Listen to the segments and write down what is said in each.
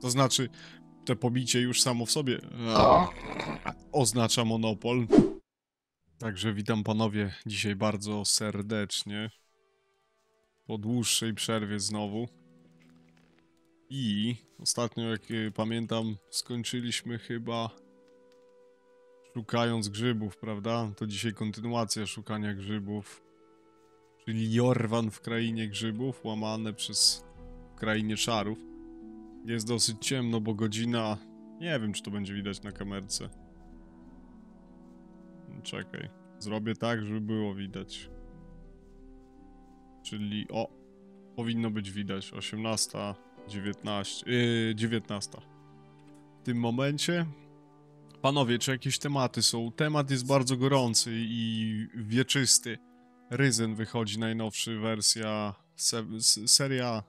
To znaczy, te pobicie już samo w sobie e, oznacza monopol. Także witam panowie dzisiaj bardzo serdecznie. Po dłuższej przerwie znowu. I ostatnio, jak y, pamiętam, skończyliśmy chyba szukając grzybów, prawda? To dzisiaj kontynuacja szukania grzybów. Czyli Jorwan w krainie grzybów, łamane przez krainie czarów. Jest dosyć ciemno, bo godzina... Nie wiem, czy to będzie widać na kamerce. Czekaj. Zrobię tak, żeby było widać. Czyli o, powinno być widać 18, 19, yy, 19. W tym momencie Panowie, czy jakieś tematy są? Temat jest bardzo gorący i wieczysty. Ryzen wychodzi najnowszy wersja se seria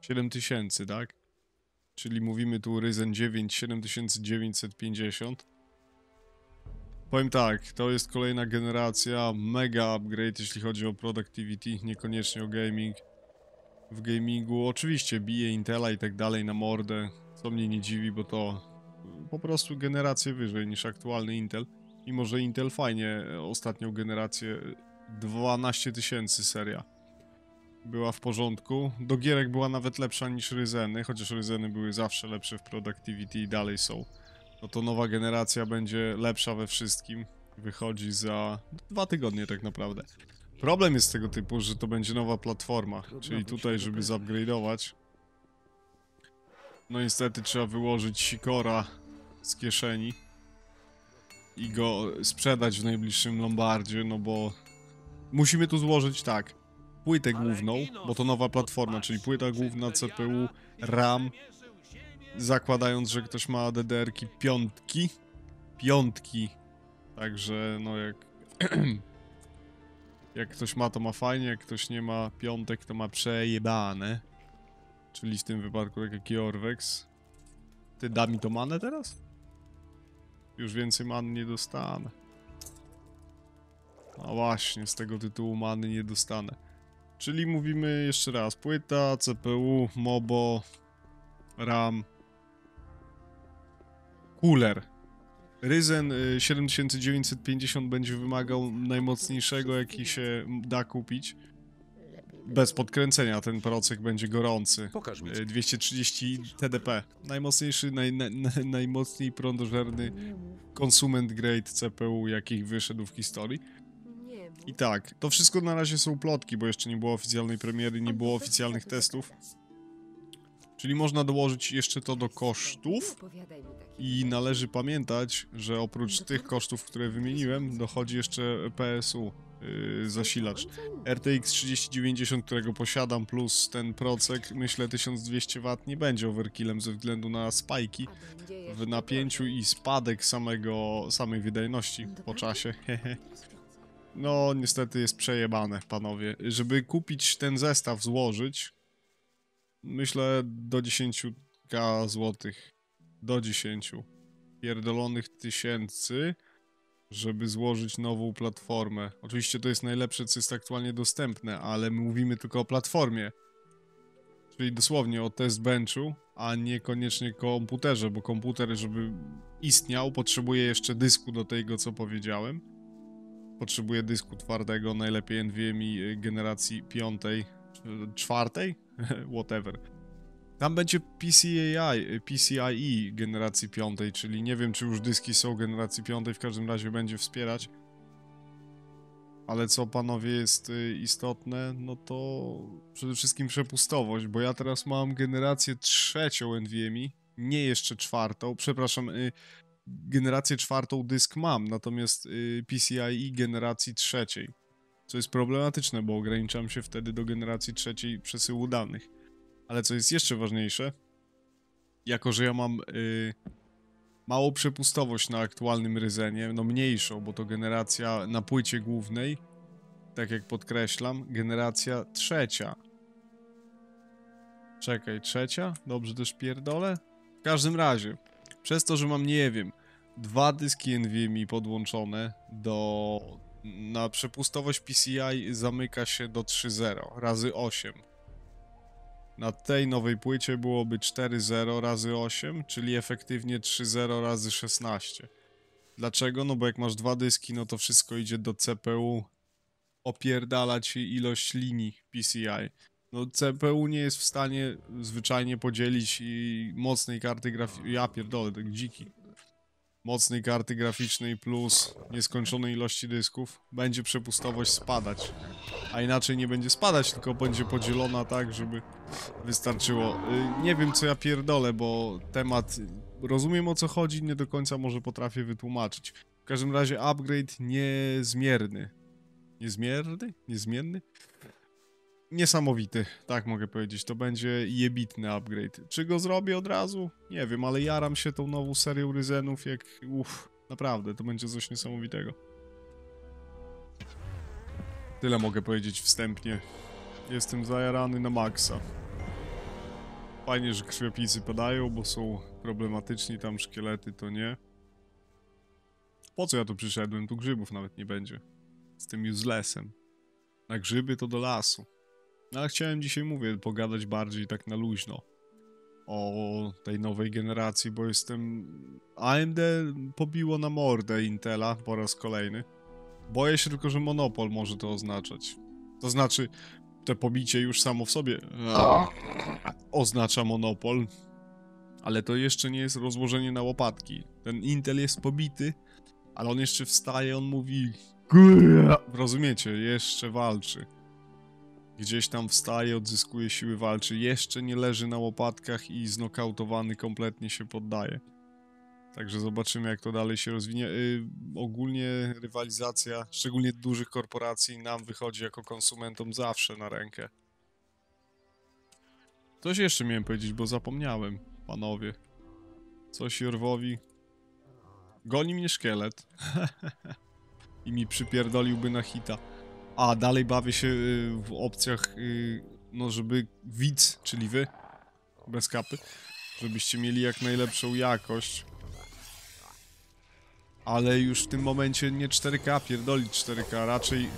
7000, tak? Czyli mówimy tu Ryzen 9 7950. Powiem tak, to jest kolejna generacja, mega upgrade jeśli chodzi o productivity, niekoniecznie o gaming. W gamingu oczywiście bije Intela i tak dalej na mordę, co mnie nie dziwi, bo to po prostu generację wyżej niż aktualny Intel. Mimo, że Intel fajnie ostatnią generację 12 tysięcy seria była w porządku. Do gierek była nawet lepsza niż Ryzeny, chociaż Ryzeny były zawsze lepsze w productivity i dalej są. No to nowa generacja będzie lepsza we wszystkim. Wychodzi za dwa tygodnie tak naprawdę. Problem jest tego typu, że to będzie nowa platforma, czyli tutaj, żeby zupgrade'ować, no niestety trzeba wyłożyć sikora z kieszeni i go sprzedać w najbliższym Lombardzie, no bo musimy tu złożyć tak, płytę główną, bo to nowa platforma, czyli płyta główna, CPU, RAM, zakładając, że ktoś ma DDR-ki piątki, piątki, także no jak jak ktoś ma to ma fajnie, jak ktoś nie ma piątek to ma przejebane. Czyli w tym wypadku tak jak Jorvex. Ty da mi to manę teraz? Już więcej man nie dostanę. A właśnie, z tego tytułu many nie dostanę. Czyli mówimy jeszcze raz, płyta, CPU, MOBO, RAM, cooler. Ryzen y, 7950 będzie wymagał najmocniejszego, jaki się da kupić. Bez podkręcenia ten procek będzie gorący. Pokaż mi. Y, 230 TDP. Najmocniejszy, naj, naj, najmocniej prądożerny consument grade CPU, jakich wyszedł w historii. I tak, to wszystko na razie są plotki, bo jeszcze nie było oficjalnej premiery, nie było oficjalnych testów. Czyli można dołożyć jeszcze to do kosztów. I należy pamiętać, że oprócz tych kosztów, które wymieniłem, dochodzi jeszcze PSU, yy, zasilacz. RTX 3090, którego posiadam, plus ten procek, myślę 1200 W nie będzie overkillem ze względu na spajki w napięciu i spadek samego, samej wydajności po czasie. No, niestety jest przejebane, panowie. Żeby kupić ten zestaw, złożyć, myślę do 10k złotych. Do 10 pierdolonych tysięcy, żeby złożyć nową platformę. Oczywiście to jest najlepsze, co jest aktualnie dostępne, ale my mówimy tylko o platformie. Czyli dosłownie o test benchu, a niekoniecznie komputerze, bo komputer, żeby istniał, potrzebuje jeszcze dysku do tego, co powiedziałem. Potrzebuje dysku twardego, najlepiej NVMe y, generacji piątej, czwartej, whatever. Tam będzie PCIe, y, PCIe generacji piątej, czyli nie wiem, czy już dyski są generacji piątej, w każdym razie będzie wspierać. Ale co panowie jest y, istotne, no to przede wszystkim przepustowość, bo ja teraz mam generację trzecią NVMe, nie jeszcze czwartą, przepraszam, generację czwartą dysk mam, natomiast y, PCIe generacji trzeciej. Co jest problematyczne, bo ograniczam się wtedy do generacji trzeciej przesyłu danych. Ale co jest jeszcze ważniejsze, jako że ja mam y, małą przepustowość na aktualnym Ryzenie, no mniejszą, bo to generacja na płycie głównej, tak jak podkreślam, generacja trzecia. Czekaj, trzecia? Dobrze też pierdolę? W każdym razie, przez to, że mam, nie wiem, dwa dyski NVMe podłączone do... na przepustowość PCI zamyka się do 3.0 razy 8. Na tej nowej płycie byłoby 4.0 razy 8, czyli efektywnie 3.0 razy 16. Dlaczego? No bo jak masz dwa dyski, no to wszystko idzie do CPU opierdala ci ilość linii PCI. No CPU nie jest w stanie zwyczajnie podzielić i mocnej karty graficznej, ja pierdolę, tak dziki. Mocnej karty graficznej plus nieskończonej ilości dysków będzie przepustowość spadać. A inaczej nie będzie spadać, tylko będzie podzielona tak, żeby wystarczyło. Y, Nie wiem co ja pierdolę, bo temat... Rozumiem o co chodzi, nie do końca może potrafię wytłumaczyć. W każdym razie upgrade niezmierny. Niezmierny? Niezmienny? Niesamowity, tak mogę powiedzieć. To będzie jebitny upgrade. Czy go zrobię od razu? Nie wiem, ale jaram się tą nową serią Ryzenów jak... Uff, naprawdę, to będzie coś niesamowitego. Tyle mogę powiedzieć wstępnie. Jestem zajarany na maksa. Fajnie, że krwiopisy padają, bo są problematyczni tam szkielety, to nie. Po co ja tu przyszedłem? Tu grzybów nawet nie będzie. Z tym uselessem. Na grzyby to do lasu. No ale chciałem dzisiaj, mówię, pogadać bardziej tak na luźno o tej nowej generacji, bo jestem... AMD pobiło na mordę Intela po raz kolejny. Boję się tylko, że monopol może to oznaczać. To znaczy, te pobicie już samo w sobie e, oznacza monopol, ale to jeszcze nie jest rozłożenie na łopatki. Ten Intel jest pobity, ale on jeszcze wstaje, on mówi. Rozumiecie, jeszcze walczy. Gdzieś tam wstaje, odzyskuje siły, walczy. Jeszcze nie leży na łopatkach i znokautowany kompletnie się poddaje. Także zobaczymy, jak to dalej się rozwinie. Yy, ogólnie rywalizacja, szczególnie dużych korporacji, nam wychodzi jako konsumentom zawsze na rękę. Coś jeszcze miałem powiedzieć, bo zapomniałem, panowie. Coś Jorwowi. Goni mnie szkielet. I mi przypierdoliłby na hita. A, dalej bawię się y, w opcjach, y, no żeby widz, czyli wy, bez kapy, żebyście mieli jak najlepszą jakość. Ale już w tym momencie nie 4K, pierdolić 4K, raczej,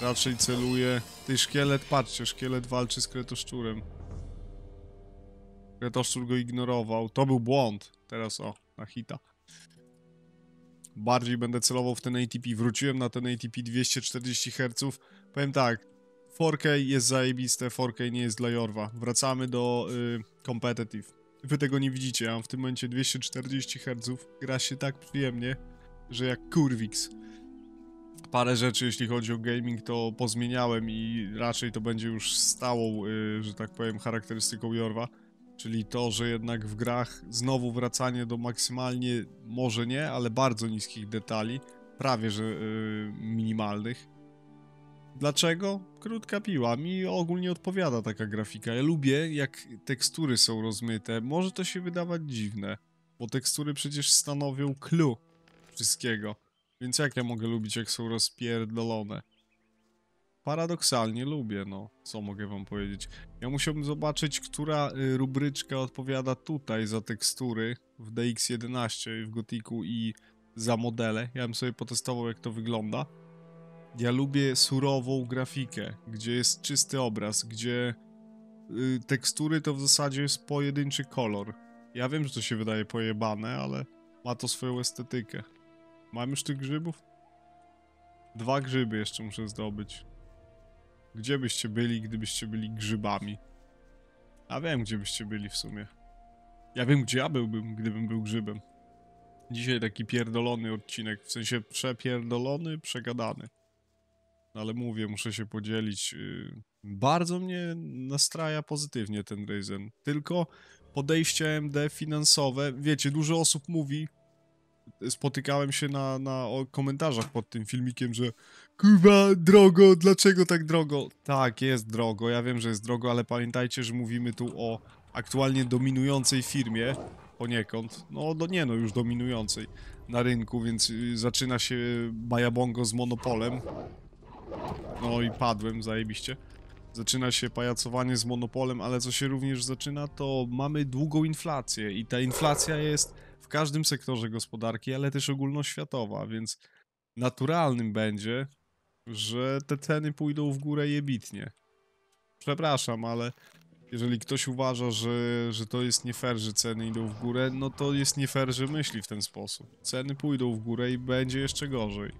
raczej celuję... Ty, szkielet, patrzcie, szkielet walczy z kretoszczurem. Kretoszczur go ignorował, to był błąd. Teraz o, na hita. Bardziej będę celował w ten ATP. Wróciłem na ten ATP 240 Hz. Powiem tak, 4K jest zajebiste, 4K nie jest dla Jorwa. Wracamy do y, competitive. Wy tego nie widzicie, mam w tym momencie 240 Hz. Gra się tak przyjemnie, że jak kurwix. Parę rzeczy, jeśli chodzi o gaming, to pozmieniałem i raczej to będzie już stałą, y, że tak powiem, charakterystyką Jorwa. Czyli to, że jednak w grach znowu wracanie do maksymalnie, może nie, ale bardzo niskich detali, prawie że yy, minimalnych. Dlaczego? Krótka piła. Mi ogólnie odpowiada taka grafika. Ja lubię, jak tekstury są rozmyte. Może to się wydawać dziwne, bo tekstury przecież stanowią clue wszystkiego. Więc jak ja mogę lubić, jak są rozpierdolone? Paradoksalnie lubię, no. Co mogę wam powiedzieć? Ja musiałbym zobaczyć, która y, rubryczka odpowiada tutaj za tekstury w DX11, w Gotiku i za modele. Ja bym sobie potestował, jak to wygląda. Ja lubię surową grafikę, gdzie jest czysty obraz, gdzie y, tekstury to w zasadzie jest pojedynczy kolor. Ja wiem, że to się wydaje pojebane, ale ma to swoją estetykę. Mam już tych grzybów? Dwa grzyby jeszcze muszę zdobyć. Gdzie byście byli, gdybyście byli grzybami? A wiem, gdzie byście byli w sumie. Ja wiem, gdzie ja byłbym, gdybym był grzybem. Dzisiaj taki pierdolony odcinek, w sensie przepierdolony, przegadany. No ale mówię, muszę się podzielić. Yy, bardzo mnie nastraja pozytywnie ten Ryzen. Tylko podejście AMD finansowe, wiecie, dużo osób mówi, spotykałem się na, na komentarzach pod tym filmikiem, że kurwa, drogo, dlaczego tak drogo? Tak, jest drogo, ja wiem, że jest drogo, ale pamiętajcie, że mówimy tu o aktualnie dominującej firmie, poniekąd, no, do, nie no, już dominującej na rynku, więc y, zaczyna się bajabongo z monopolem. No i padłem, zajebiście. Zaczyna się pajacowanie z monopolem, ale co się również zaczyna, to mamy długą inflację i ta inflacja jest w każdym sektorze gospodarki, ale też ogólnoświatowa, więc naturalnym będzie, że te ceny pójdą w górę jebitnie. Przepraszam, ale Jeżeli ktoś uważa, że, że to jest nie fair, że ceny idą w górę, no to jest nie fair, że myśli w ten sposób. Ceny pójdą w górę i będzie jeszcze gorzej.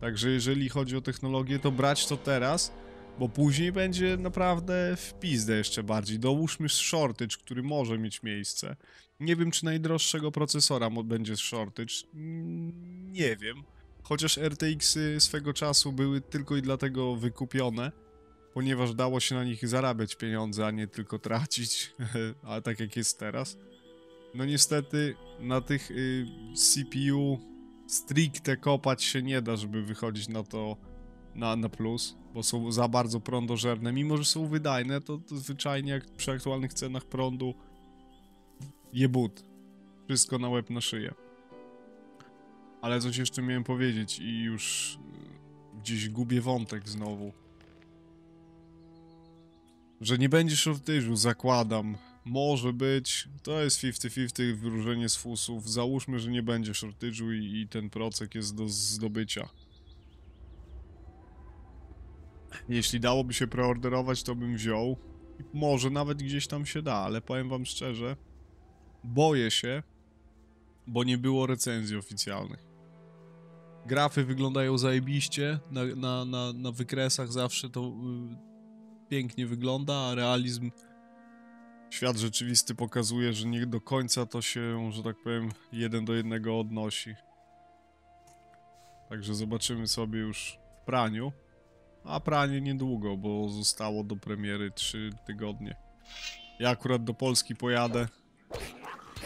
Także jeżeli chodzi o technologię, to brać to teraz, bo później będzie naprawdę w pizdę jeszcze bardziej. Dołóżmy shortage, który może mieć miejsce. Nie wiem, czy najdroższego procesora będzie shortage. Mm, nie wiem. Chociaż RTX-y swego czasu były tylko i dlatego wykupione, ponieważ dało się na nich zarabiać pieniądze, a nie tylko tracić, a tak jak jest teraz. No niestety na tych y, CPU stricte kopać się nie da, żeby wychodzić na to na, na plus, bo są za bardzo prądożerne. Mimo, że są wydajne, to, to zwyczajnie jak przy aktualnych cenach prądu je but. Wszystko na łeb na szyję. Ale coś jeszcze miałem powiedzieć i już y, gdzieś gubię wątek znowu. Że nie będzie shortage'u, zakładam. Może być. To jest 50-50 wyróżnienie z fusów. Załóżmy, że nie będzie shortage'u i, i ten procek jest do zdobycia. Jeśli dałoby się preorderować, to bym wziął. Może nawet gdzieś tam się da, ale powiem wam szczerze, boję się, bo nie było recenzji oficjalnych. Grafy wyglądają zajebiście, na, na, na, na wykresach zawsze to y, pięknie wygląda, a realizm świat rzeczywisty pokazuje, że nie do końca to się, że tak powiem, jeden do jednego odnosi. Także zobaczymy sobie już w praniu. A pranie niedługo, bo zostało do premiery 3 tygodnie. Ja akurat do Polski pojadę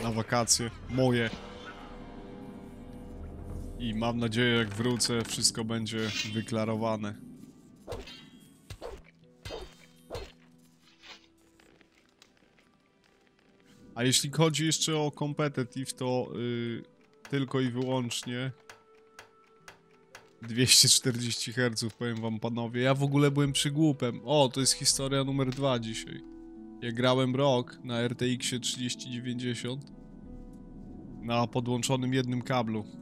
na wakacje. Moje. I mam nadzieję, jak wrócę, wszystko będzie wyklarowane. A jeśli chodzi jeszcze o competitive, to yy, tylko i wyłącznie 240 Hz, powiem wam panowie. Ja w ogóle byłem przygłupem. O, to jest historia numer dwa dzisiaj. Ja grałem rok na RTX 3090 na podłączonym jednym kablu.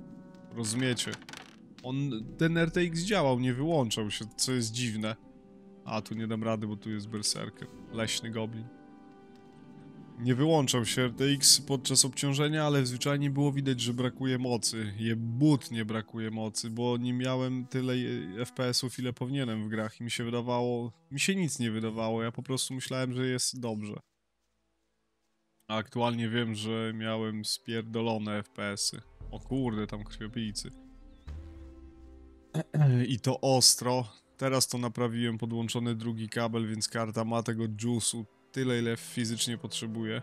Rozumiecie? On, ten RTX działał, nie wyłączał się, co jest dziwne. A, tu nie dam rady, bo tu jest berserker. Leśny goblin. Nie wyłączał się RTX podczas obciążenia, ale zwyczajnie było widać, że brakuje mocy. Je but nie brakuje mocy, bo nie miałem tyle FPS-ów, ile powinienem w grach i mi się wydawało... Mi się nic nie wydawało, ja po prostu myślałem, że jest dobrze. A aktualnie wiem, że miałem spierdolone FPS-y. O kurde, tam krwiopijcy. I to ostro. Teraz to naprawiłem, podłączony drugi kabel, więc karta ma tego juice'u tyle, ile fizycznie potrzebuje.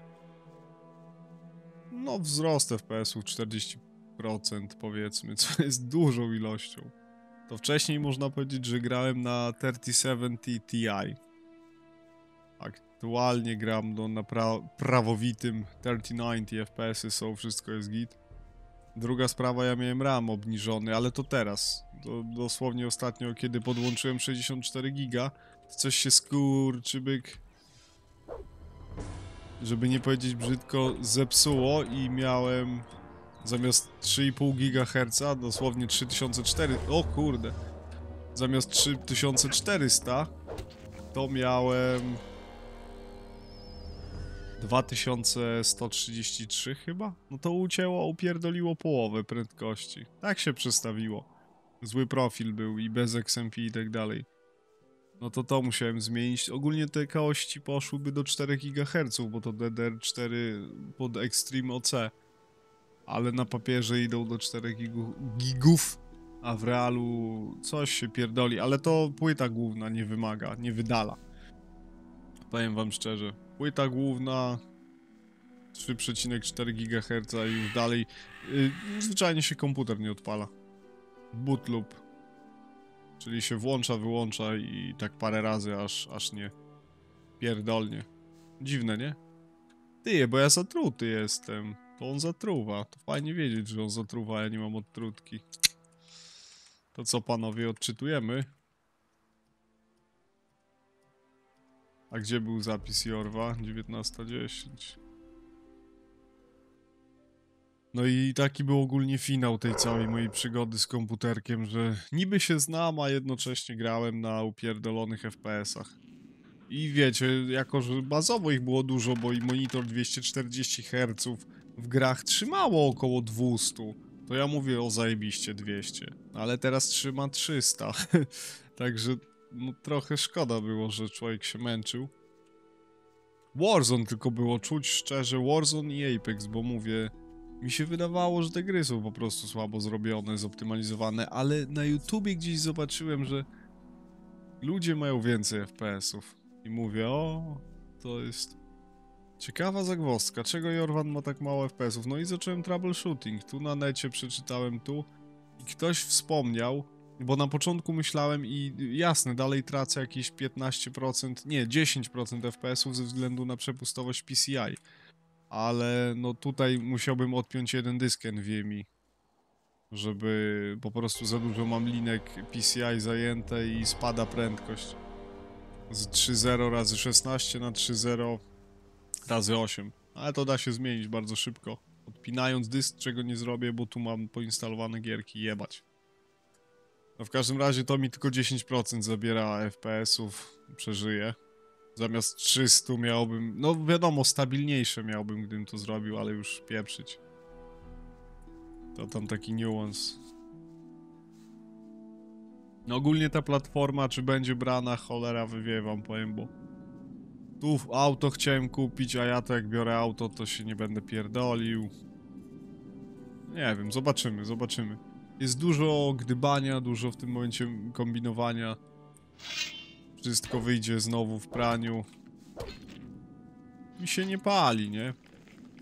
No, wzrost FPS-u 40% powiedzmy, co jest dużą ilością. To wcześniej można powiedzieć, że grałem na 3070 Ti. Aktualnie gram do, na pra prawowitym 3090 FPS-y są, wszystko jest git. Druga sprawa, ja miałem RAM obniżony, ale to teraz. To dosłownie ostatnio, kiedy podłączyłem 64 giga, coś się skurczybyk żeby nie powiedzieć brzydko, zepsuło i miałem zamiast 3,5 GHz, dosłownie 3004, o kurde, zamiast 3400, to miałem 2133 chyba? No to ucięło, upierdoliło połowę prędkości. Tak się przestawiło. Zły profil był i bez XMP i tak dalej. No to to musiałem zmienić. Ogólnie te kaości poszłyby do 4 GHz, bo to DDR4 pod Extreme OC. Ale na papierze idą do 4 gigu, gigów, a w realu coś się pierdoli. Ale to płyta główna nie wymaga, nie wydala. Powiem wam szczerze. Płyta główna 3,4 GHz i już dalej. Yy, zwyczajnie się komputer nie odpala. Boot loop Czyli się włącza, wyłącza i tak parę razy, aż, aż nie. Pierdolnie. Dziwne, nie? Ty, bo ja zatruty jestem. To on zatruwa. To fajnie wiedzieć, że on zatruwa, ja nie mam odtrutki. To co, panowie, odczytujemy? A gdzie był zapis Jorwa? 19.10. No i taki był ogólnie finał tej całej mojej przygody z komputerkiem, że niby się znam, a jednocześnie grałem na upierdolonych FPS-ach. I wiecie, jako że bazowo ich było dużo, bo i monitor 240 Hz w grach trzymało około 200, to ja mówię o zajebiście 200, ale teraz trzyma 300. Także no, trochę szkoda było, że człowiek się męczył. Warzone tylko było czuć szczerze, Warzone i Apex, bo mówię, mi się wydawało, że te gry są po prostu słabo zrobione, zoptymalizowane, ale na YouTubie gdzieś zobaczyłem, że ludzie mają więcej FPS-ów. I mówię, o, to jest ciekawa zagwozdka, czego Jorwan ma tak mało FPS-ów. No i zacząłem troubleshooting, tu na necie przeczytałem tu i ktoś wspomniał, bo na początku myślałem i jasne, dalej tracę jakieś 15%, nie, 10% FPS-ów ze względu na przepustowość PCI. Ale no tutaj musiałbym odpiąć jeden dysk NVMe, żeby po prostu za dużo mam linek PCI zajęte i spada prędkość z 3.0 razy 16 na 3.0 razy 8. Ale to da się zmienić bardzo szybko. Odpinając dysk, czego nie zrobię, bo tu mam poinstalowane gierki jebać. No w każdym razie to mi tylko 10% zabiera FPS-ów, przeżyję. Zamiast 300 miałbym, no wiadomo, stabilniejsze miałbym, gdybym to zrobił, ale już pieprzyć. To tam taki niuans. No ogólnie ta platforma, czy będzie brana, cholera wywieje wam, powiem, bo... Tu auto chciałem kupić, a ja to jak biorę auto, to się nie będę pierdolił. Nie wiem, zobaczymy, zobaczymy. Jest dużo gdybania, dużo w tym momencie kombinowania. Wszystko wyjdzie znowu w praniu. Mi się nie pali, nie?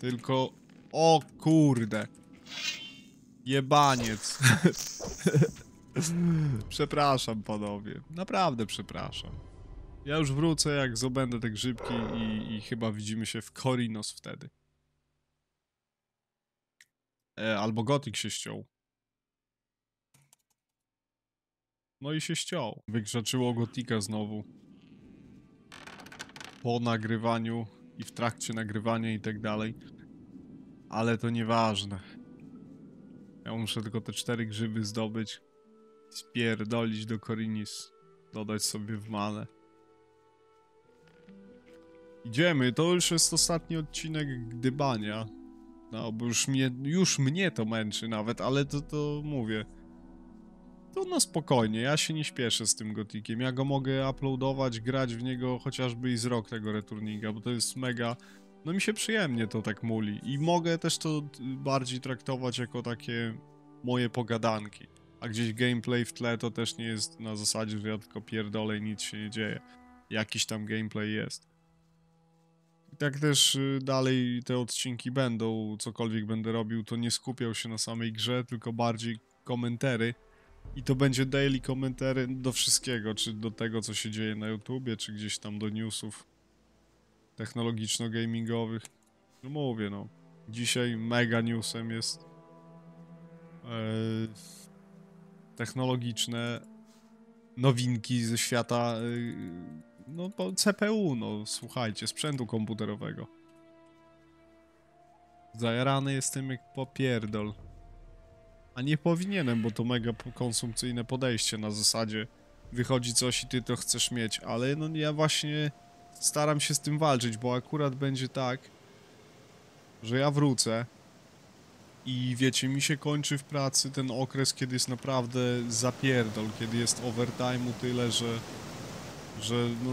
Tylko... O kurde. Jebaniec. przepraszam panowie. Naprawdę przepraszam. Ja już wrócę jak zobędę te grzybki i, i chyba widzimy się w Korinos wtedy. E, albo Gothic się ściął. No i się ściął. Wygrzaczyło Gotika znowu. Po nagrywaniu i w trakcie nagrywania i tak dalej. Ale to nieważne. Ja muszę tylko te cztery grzyby zdobyć. Spierdolić do Korinis. Dodać sobie w male. Idziemy, to już jest ostatni odcinek gdybania. No, bo już mnie, już mnie to męczy nawet, ale to, to mówię. To no spokojnie, ja się nie śpieszę z tym gotikiem. Ja go mogę uploadować, grać w niego chociażby i z rok tego returninga, bo to jest mega... No mi się przyjemnie to tak muli. I mogę też to bardziej traktować jako takie moje pogadanki. A gdzieś gameplay w tle to też nie jest na zasadzie, że ja tylko pierdolę i nic się nie dzieje. Jakiś tam gameplay jest. I tak też y, dalej te odcinki będą, cokolwiek będę robił, to nie skupiał się na samej grze, tylko bardziej komentary. I to będzie daily komentary do wszystkiego, czy do tego, co się dzieje na YouTubie, czy gdzieś tam do newsów technologiczno-gamingowych. No mówię, no. Dzisiaj mega newsem jest e, technologiczne nowinki ze świata e, no, CPU, no słuchajcie, sprzętu komputerowego. Zajarany jestem jak popierdol. A nie powinienem, bo to mega konsumpcyjne podejście na zasadzie wychodzi coś i ty to chcesz mieć, ale no ja właśnie staram się z tym walczyć, bo akurat będzie tak, że ja wrócę i wiecie, mi się kończy w pracy ten okres, kiedy jest naprawdę zapierdol, kiedy jest overtime'u tyle, że że no,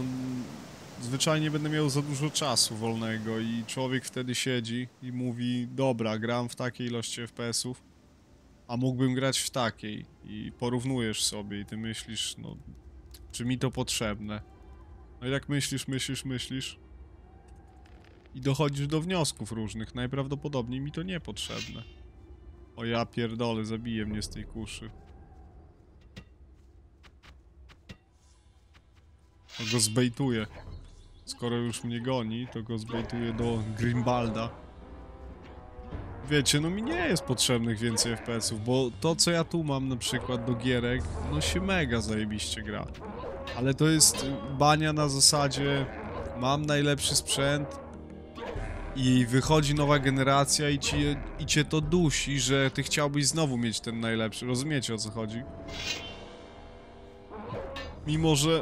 zwyczajnie będę miał za dużo czasu wolnego i człowiek wtedy siedzi i mówi dobra, gram w takiej ilości FPS-ów, a mógłbym grać w takiej i porównujesz sobie i ty myślisz, no, czy mi to potrzebne? No i tak myślisz, myślisz, myślisz i dochodzisz do wniosków różnych, najprawdopodobniej mi to niepotrzebne. O ja pierdolę, zabije mnie z tej kuszy. To go zbejtuje. Skoro już mnie goni, to go zbejtuje do Grimbalda. Wiecie, no mi nie jest potrzebnych więcej FPS-ów, bo to co ja tu mam na przykład do gierek, no się mega zajebiście gra. Ale to jest bania na zasadzie mam najlepszy sprzęt i wychodzi nowa generacja i, ci, i cię to dusi, że ty chciałbyś znowu mieć ten najlepszy. Rozumiecie o co chodzi? Mimo, że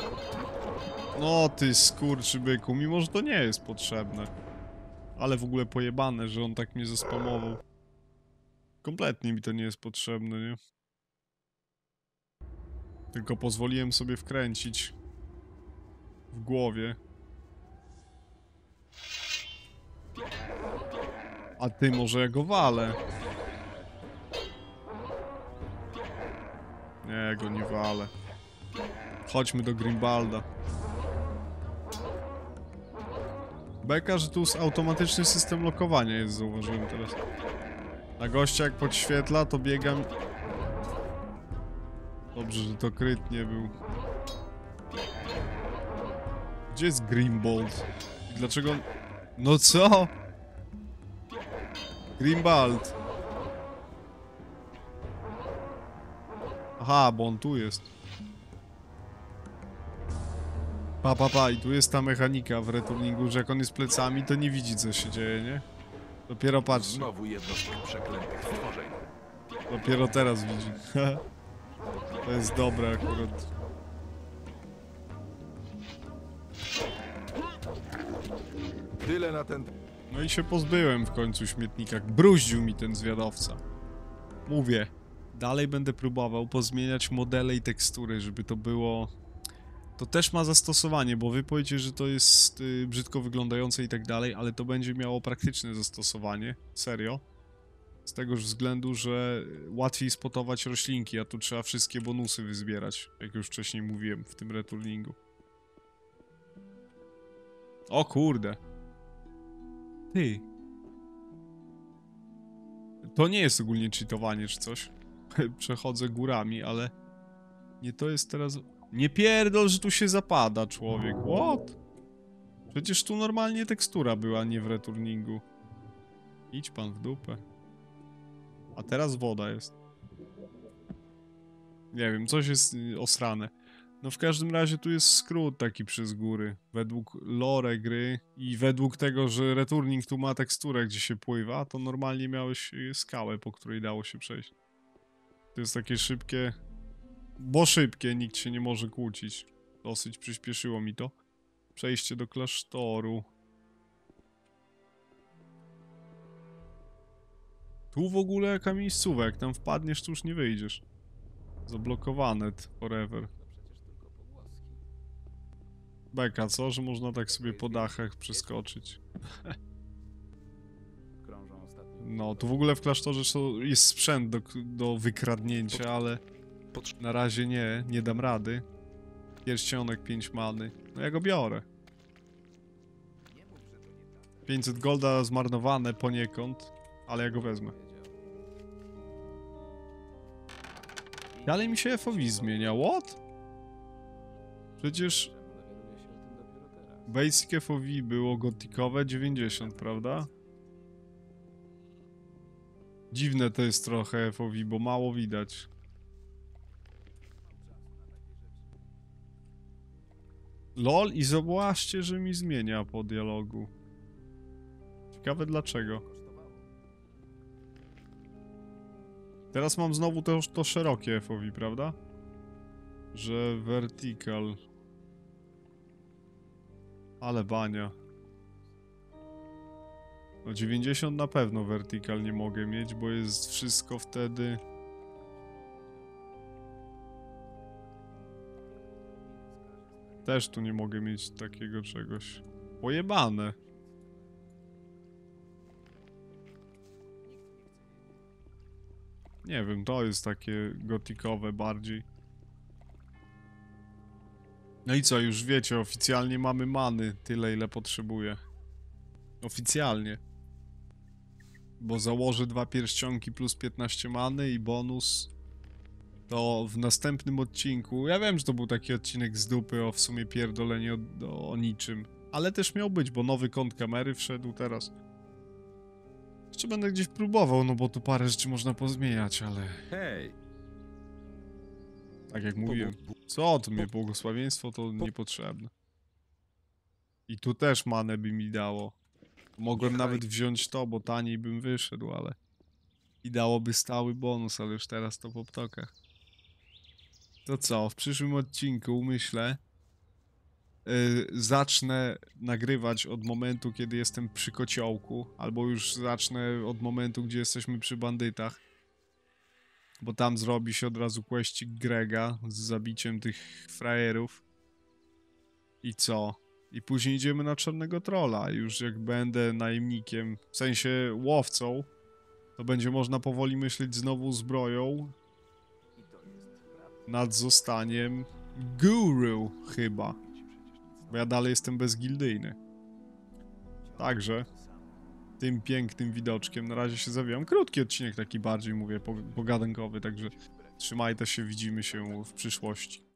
No ty skurczybyku, mimo że to nie jest potrzebne. Ale w ogóle pojebane, że on tak mnie zespamował. Kompletnie mi to nie jest potrzebne, nie? Tylko pozwoliłem sobie wkręcić w głowie. A ty może ja go walę? Nie, go nie walę. Chodźmy do Grimbalda. Beka, że tu jest automatyczny system lokowania jest, zauważyłem teraz. Na gościa jak podświetla, to biegam... Dobrze, że to kryt nie był. Gdzie jest Grimbald? I dlaczego... No co? Grimbald. Aha, bo on tu jest. Pa, pa, pa, i tu jest ta mechanika w returningu, że jak on jest plecami, to nie widzi co się dzieje, nie? Dopiero patrzy. Znowu jedno z tych przeklętych stworzeń. Dopiero teraz widzi. to jest dobre akurat. Tyle na ten... No i się pozbyłem w końcu śmietnika. Bruździł mi ten zwiadowca. Mówię. Dalej będę próbował pozmieniać modele i tekstury, żeby to było... To też ma zastosowanie, bo wy powiecie, że to jest y, brzydko wyglądające i tak dalej, ale to będzie miało praktyczne zastosowanie. Serio. Z tegoż względu, że łatwiej spotować roślinki, a tu trzeba wszystkie bonusy wyzbierać, jak już wcześniej mówiłem w tym returningu. O kurde. Ty. To nie jest ogólnie cheatowanie czy coś. Przechodzę górami, ale... Nie to jest teraz... Nie pierdol, że tu się zapada człowiek. What? Przecież tu normalnie tekstura była, nie w returningu. Idź pan w dupę. A teraz woda jest. Nie wiem, coś jest y, osrane. No w każdym razie tu jest skrót taki przez góry. Według lore gry i według tego, że returning tu ma teksturę, gdzie się pływa, to normalnie miałeś y, skałę, po której dało się przejść. To jest takie szybkie... Bo szybkie, nikt się nie może kłócić. Dosyć przyspieszyło mi to. Przejście do klasztoru. Tu w ogóle jaka miejscówka, jak tam wpadniesz, to już nie wyjdziesz. Zablokowane forever. Beka, co? Że można tak sobie po dachach przeskoczyć. No, tu w ogóle w klasztorze jest sprzęt do, do wykradnięcia, ale na razie nie, nie dam rady. Pierścionek 5 many. No ja go biorę. 500 golda zmarnowane poniekąd, ale ja go wezmę. Dalej mi się FOV zmienia, what? Przecież Basic FOV było gotikowe 90, prawda? Dziwne to jest trochę FOV, bo mało widać. LOL i zobaczcie, że mi zmienia po dialogu. Ciekawe dlaczego. Teraz mam znowu to, to szerokie FOV, prawda? Że vertical. Ale bania. No 90 na pewno vertical nie mogę mieć, bo jest wszystko wtedy... Też tu nie mogę mieć takiego czegoś. Pojebane. Nie wiem, to jest takie gotikowe bardziej. No i co, już wiecie, oficjalnie mamy many tyle, ile potrzebuję. Oficjalnie. Bo założę dwa pierścionki plus 15 many i bonus to w następnym odcinku. Ja wiem, że to był taki odcinek z dupy o w sumie pierdolenie o, o niczym. Ale też miał być, bo nowy kąt kamery wszedł teraz. Jeszcze będę gdzieś próbował, no bo tu parę rzeczy można pozmieniać, ale Hej! tak jak mówiłem. Co to mnie błogosławieństwo to niepotrzebne. I tu też manę by mi dało. Mogłem nawet wziąć to, bo taniej bym wyszedł, ale... I dałoby stały bonus, ale już teraz to po ptokach. To co, w przyszłym odcinku myślę, y, zacznę nagrywać od momentu, kiedy jestem przy kociołku, albo już zacznę od momentu, gdzie jesteśmy przy bandytach. Bo tam zrobi się od razu questik Grega z zabiciem tych frajerów. I co? I później idziemy na czarnego trolla. Już jak będę najemnikiem, w sensie łowcą, to będzie można powoli myśleć znowu zbroją nad zostaniem guru chyba. Bo ja dalej jestem bezgildyjny. Także tym pięknym widoczkiem na razie się zawijam. Krótki odcinek taki bardziej mówię, po- pogadankowy, także trzymajcie się, widzimy się w przyszłości.